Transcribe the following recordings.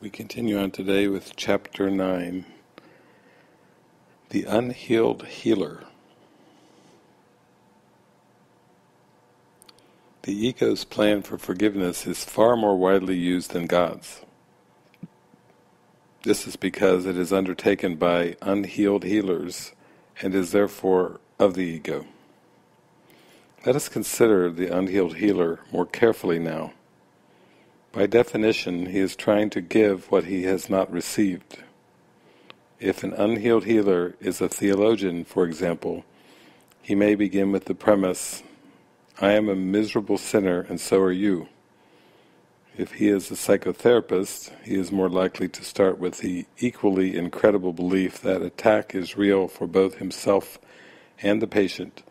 We continue on today with chapter 9 The Unhealed Healer. The ego's plan for forgiveness is far more widely used than God's. This is because it is undertaken by unhealed healers and is therefore of the ego. Let us consider the unhealed healer more carefully now. By definition, he is trying to give what he has not received. If an unhealed healer is a theologian, for example, he may begin with the premise, I am a miserable sinner and so are you. If he is a psychotherapist, he is more likely to start with the equally incredible belief that attack is real for both himself and the patient,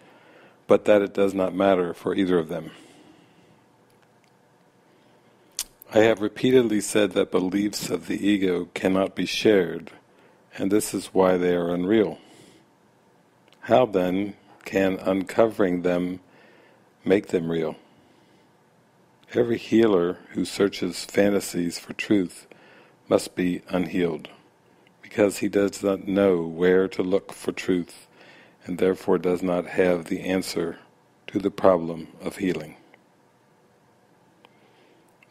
but that it does not matter for either of them. I have repeatedly said that beliefs of the ego cannot be shared, and this is why they are unreal. How then can uncovering them make them real? Every healer who searches fantasies for truth must be unhealed, because he does not know where to look for truth, and therefore does not have the answer to the problem of healing.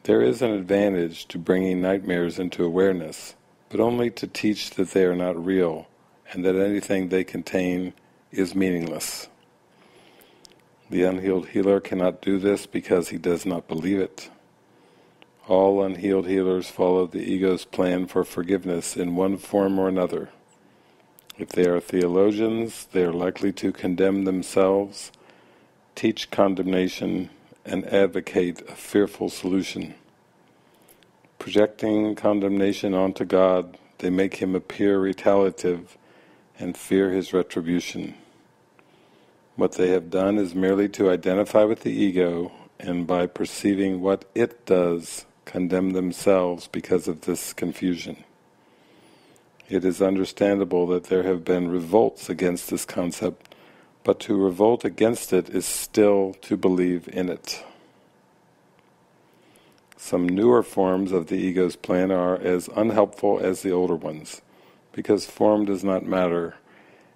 There is an advantage to bringing nightmares into awareness, but only to teach that they are not real and that anything they contain is meaningless. The unhealed healer cannot do this because he does not believe it. All unhealed healers follow the ego's plan for forgiveness in one form or another. If they are theologians, they are likely to condemn themselves, teach condemnation, and advocate a fearful solution. Projecting condemnation onto God, they make him appear retaliative and fear his retribution. What they have done is merely to identify with the ego and by perceiving what it does, condemn themselves because of this confusion. It is understandable that there have been revolts against this concept but to revolt against it is still to believe in it. Some newer forms of the ego's plan are as unhelpful as the older ones, because form does not matter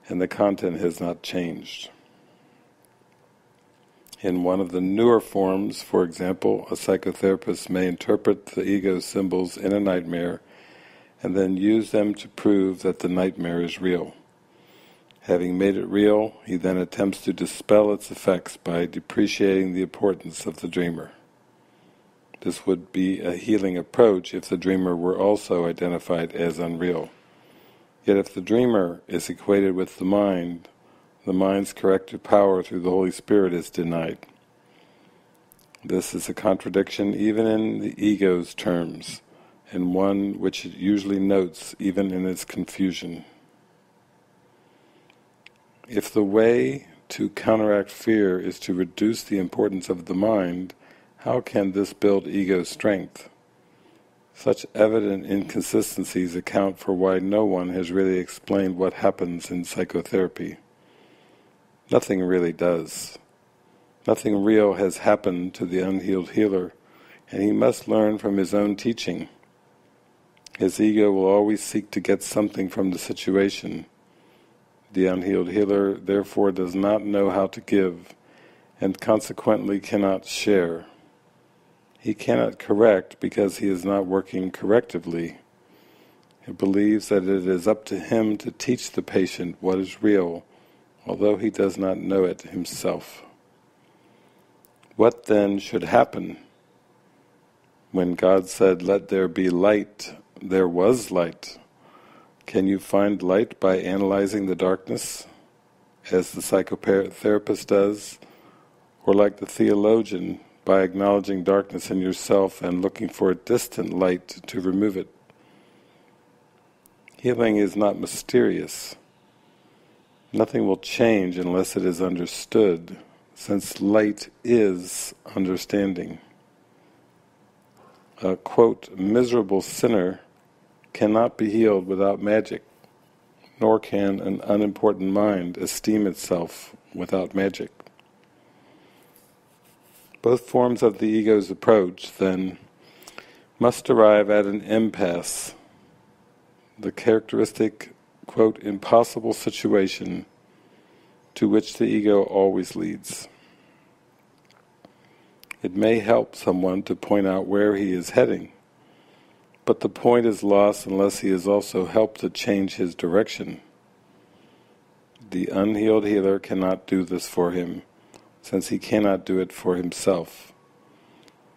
and the content has not changed. In one of the newer forms, for example, a psychotherapist may interpret the ego's symbols in a nightmare and then use them to prove that the nightmare is real. Having made it real, he then attempts to dispel its effects by depreciating the importance of the dreamer. This would be a healing approach if the dreamer were also identified as unreal. Yet if the dreamer is equated with the mind, the mind's corrective power through the Holy Spirit is denied. This is a contradiction even in the ego's terms, and one which it usually notes even in its confusion. If the way to counteract fear is to reduce the importance of the mind, how can this build ego strength? Such evident inconsistencies account for why no one has really explained what happens in psychotherapy. Nothing really does. Nothing real has happened to the unhealed healer, and he must learn from his own teaching. His ego will always seek to get something from the situation, the unhealed healer therefore does not know how to give, and consequently cannot share. He cannot correct because he is not working correctively. He believes that it is up to him to teach the patient what is real, although he does not know it himself. What then should happen? When God said, let there be light, there was light. Can you find light by analyzing the darkness, as the psychotherapist does, or like the theologian, by acknowledging darkness in yourself and looking for a distant light to remove it? Healing is not mysterious. Nothing will change unless it is understood, since light is understanding. A quote, miserable sinner cannot be healed without magic, nor can an unimportant mind esteem itself without magic. Both forms of the ego's approach, then, must arrive at an impasse, the characteristic, quote, impossible situation to which the ego always leads. It may help someone to point out where he is heading, but the point is lost unless he is also helped to change his direction. The unhealed healer cannot do this for him, since he cannot do it for himself.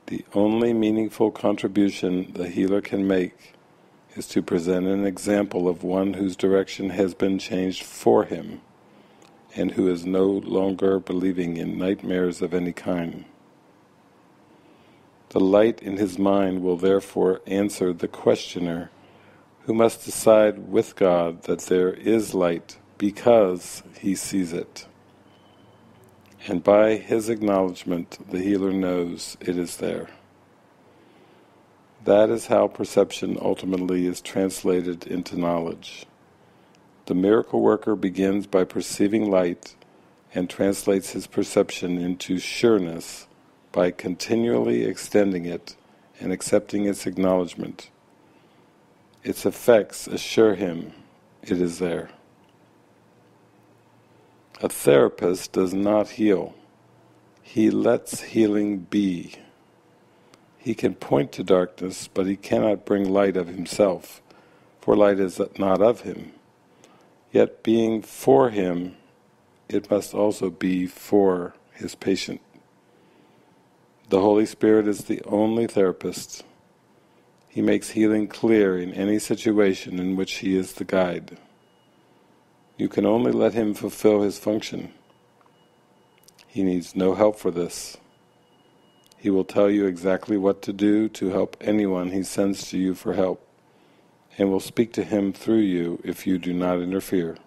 The only meaningful contribution the healer can make is to present an example of one whose direction has been changed for him, and who is no longer believing in nightmares of any kind. The light in his mind will therefore answer the questioner, who must decide with God that there is light because he sees it. And by his acknowledgement the healer knows it is there. That is how perception ultimately is translated into knowledge. The miracle worker begins by perceiving light and translates his perception into sureness by continually extending it and accepting its acknowledgement. Its effects assure him it is there. A therapist does not heal. He lets healing be. He can point to darkness, but he cannot bring light of himself, for light is not of him. Yet being for him, it must also be for his patient. The Holy Spirit is the only therapist. He makes healing clear in any situation in which he is the guide. You can only let him fulfill his function. He needs no help for this. He will tell you exactly what to do to help anyone he sends to you for help, and will speak to him through you if you do not interfere.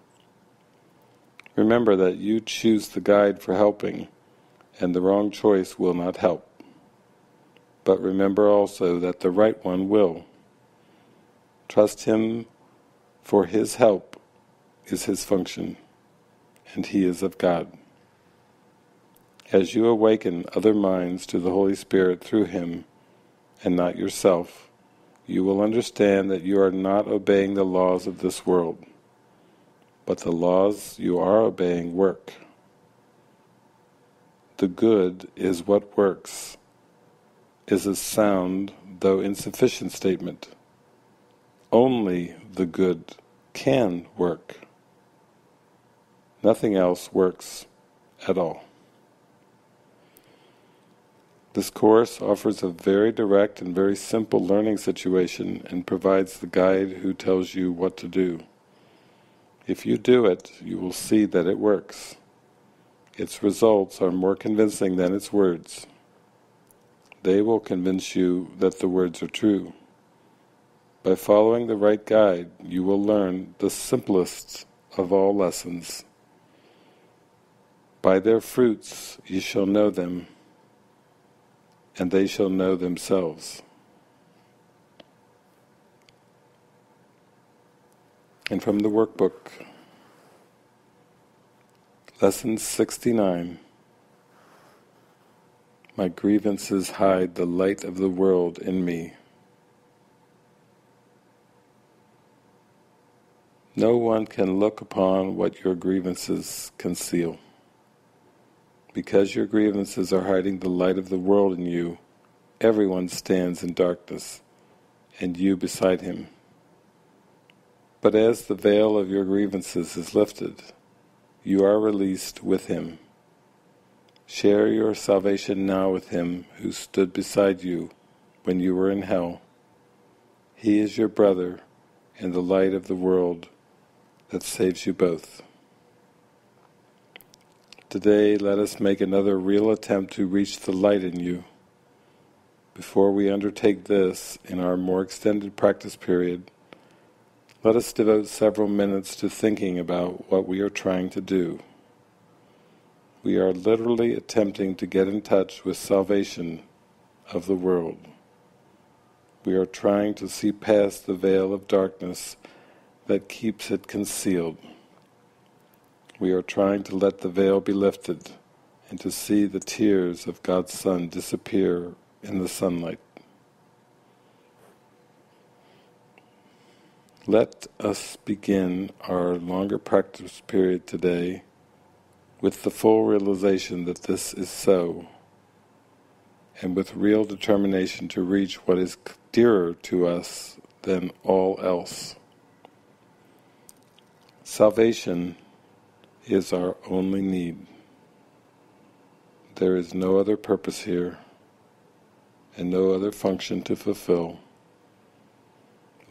Remember that you choose the guide for helping, and the wrong choice will not help but remember also that the right one will. Trust him for his help is his function, and he is of God. As you awaken other minds to the Holy Spirit through him, and not yourself, you will understand that you are not obeying the laws of this world, but the laws you are obeying work. The good is what works, is a sound, though insufficient statement. Only the good can work. Nothing else works at all. This course offers a very direct and very simple learning situation and provides the guide who tells you what to do. If you do it, you will see that it works. Its results are more convincing than its words. They will convince you that the words are true. By following the right guide, you will learn the simplest of all lessons. By their fruits you shall know them, and they shall know themselves. And from the workbook, Lesson 69 my grievances hide the light of the world in me. No one can look upon what your grievances conceal. Because your grievances are hiding the light of the world in you, everyone stands in darkness, and you beside him. But as the veil of your grievances is lifted, you are released with him. Share your salvation now with him who stood beside you when you were in hell. He is your brother and the light of the world that saves you both. Today let us make another real attempt to reach the light in you. Before we undertake this in our more extended practice period, let us devote several minutes to thinking about what we are trying to do we are literally attempting to get in touch with salvation of the world. We are trying to see past the veil of darkness that keeps it concealed. We are trying to let the veil be lifted and to see the tears of God's Son disappear in the sunlight. Let us begin our longer practice period today with the full realization that this is so, and with real determination to reach what is dearer to us than all else. Salvation is our only need. There is no other purpose here, and no other function to fulfill.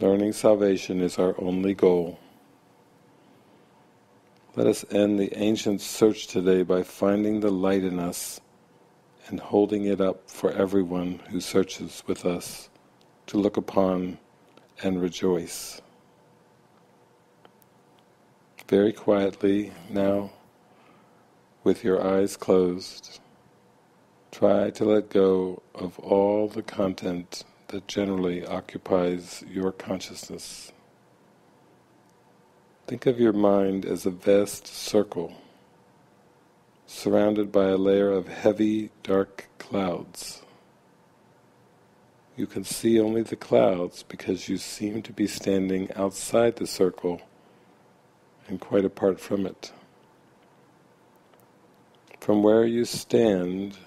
Learning salvation is our only goal. Let us end the ancient search today by finding the light in us and holding it up for everyone who searches with us to look upon and rejoice. Very quietly now, with your eyes closed, try to let go of all the content that generally occupies your consciousness. Think of your mind as a vast circle, surrounded by a layer of heavy, dark clouds. You can see only the clouds because you seem to be standing outside the circle and quite apart from it. From where you stand,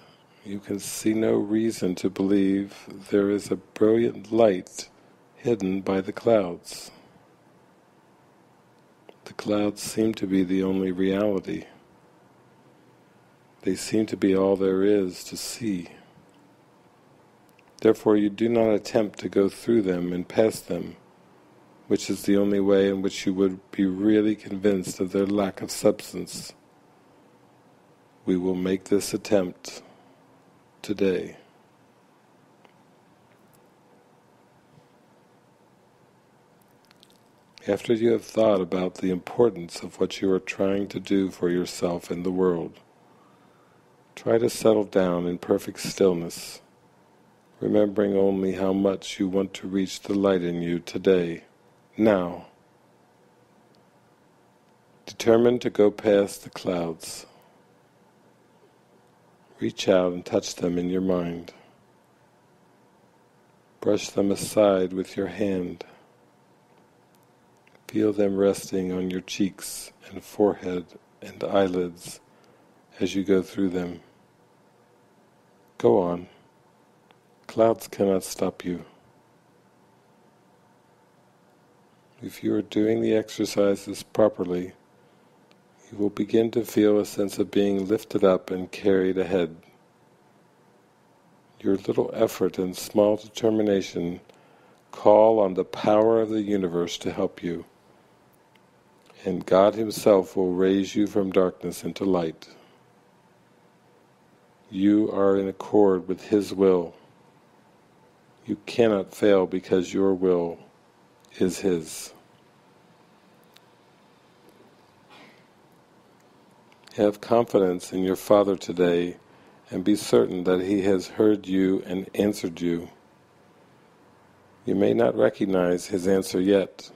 you can see no reason to believe there is a brilliant light hidden by the clouds. The clouds seem to be the only reality. They seem to be all there is to see. Therefore you do not attempt to go through them and past them, which is the only way in which you would be really convinced of their lack of substance. We will make this attempt today. After you have thought about the importance of what you are trying to do for yourself and the world, try to settle down in perfect stillness, remembering only how much you want to reach the light in you today, now. Determined to go past the clouds. Reach out and touch them in your mind. Brush them aside with your hand. Feel them resting on your cheeks and forehead and eyelids as you go through them. Go on. Clouds cannot stop you. If you are doing the exercises properly, you will begin to feel a sense of being lifted up and carried ahead. Your little effort and small determination call on the power of the universe to help you and God Himself will raise you from darkness into light. You are in accord with His will. You cannot fail because your will is His. Have confidence in your Father today and be certain that He has heard you and answered you. You may not recognize His answer yet,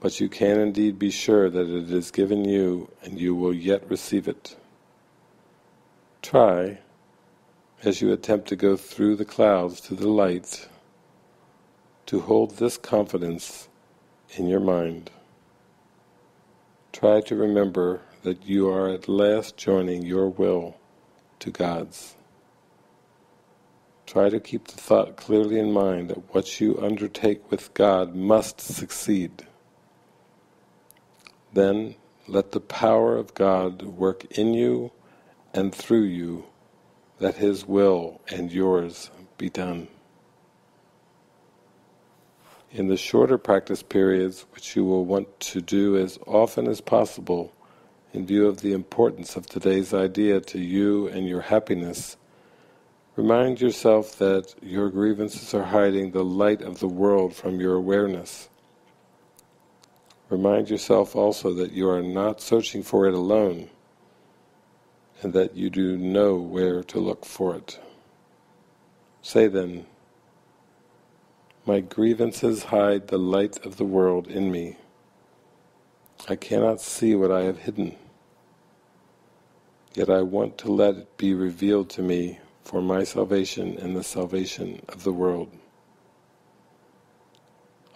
but you can indeed be sure that it is given you and you will yet receive it. Try, as you attempt to go through the clouds to the light, to hold this confidence in your mind. Try to remember that you are at last joining your will to God's. Try to keep the thought clearly in mind that what you undertake with God must succeed. Then let the power of God work in you and through you, that His will and yours be done. In the shorter practice periods, which you will want to do as often as possible, in view of the importance of today's idea to you and your happiness, remind yourself that your grievances are hiding the light of the world from your awareness. Remind yourself also that you are not searching for it alone, and that you do know where to look for it. Say then, My grievances hide the light of the world in me. I cannot see what I have hidden, yet I want to let it be revealed to me for my salvation and the salvation of the world.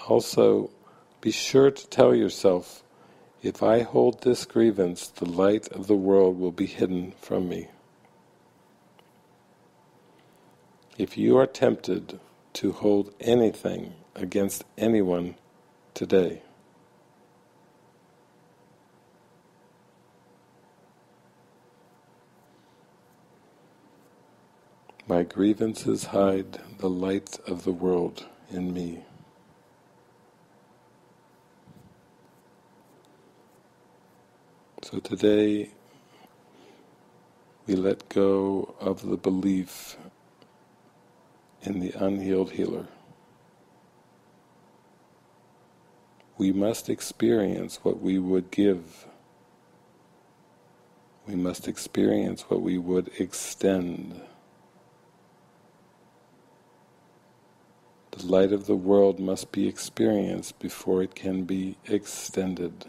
Also, Be sure to tell yourself, if I hold this grievance, the light of the world will be hidden from me. If you are tempted to hold anything against anyone today, My grievances hide the light of the world in me. So today we let go of the belief in the unhealed healer. We must experience what we would give. We must experience what we would extend. The light of the world must be experienced before it can be extended.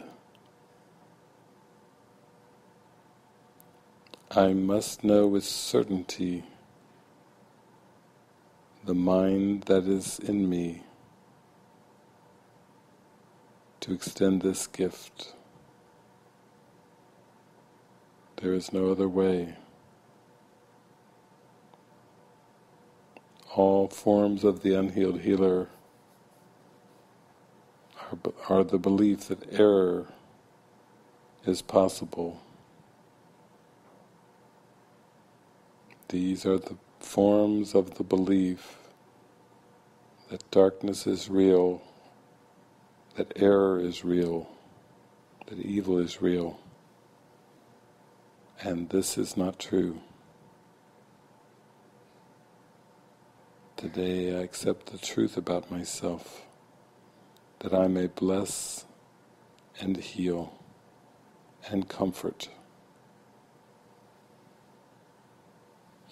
I must know with certainty the mind that is in me to extend this gift. There is no other way. All forms of the unhealed healer are, are the belief that error is possible. These are the forms of the belief that darkness is real, that error is real, that evil is real. And this is not true. Today I accept the truth about myself, that I may bless and heal and comfort.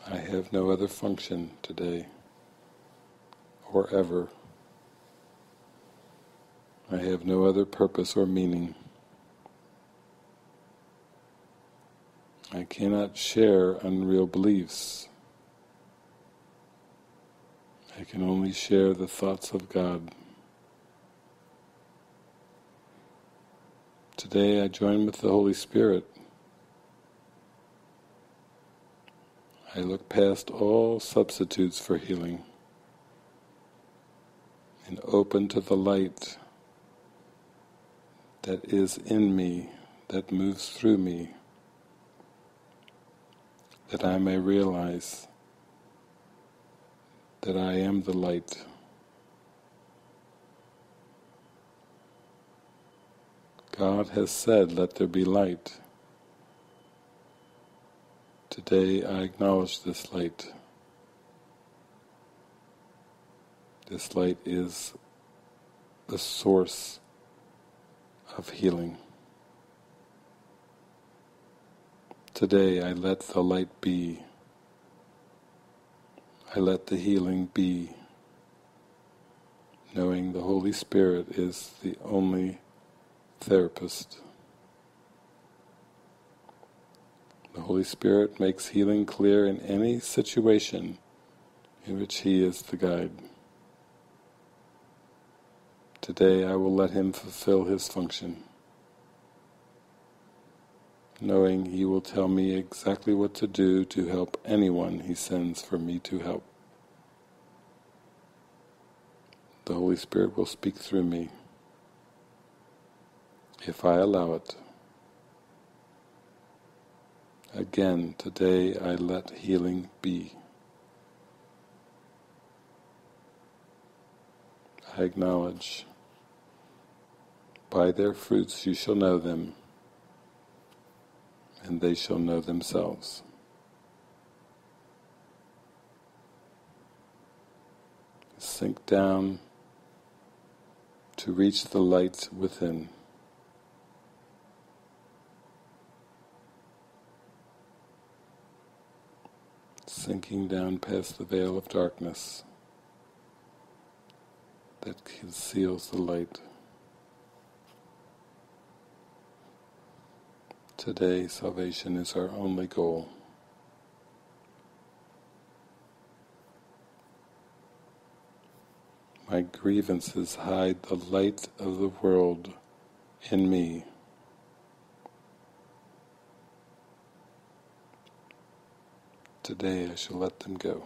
I have no other function today or ever. I have no other purpose or meaning. I cannot share unreal beliefs. I can only share the thoughts of God. Today I join with the Holy Spirit I look past all substitutes for healing and open to the light that is in me, that moves through me, that I may realize that I am the light. God has said, let there be light. Today I acknowledge this light. This light is the source of healing. Today I let the light be. I let the healing be, knowing the Holy Spirit is the only therapist. The Holy Spirit makes healing clear in any situation in which He is the guide. Today I will let Him fulfill His function, knowing He will tell me exactly what to do to help anyone He sends for me to help. The Holy Spirit will speak through me if I allow it. Again, today I let healing be. I acknowledge, by their fruits you shall know them, and they shall know themselves. Sink down to reach the light within. sinking down past the veil of darkness that conceals the light. Today, salvation is our only goal. my grievances hide the light of the world in me. Today I shall let them go.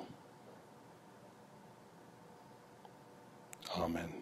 Amen.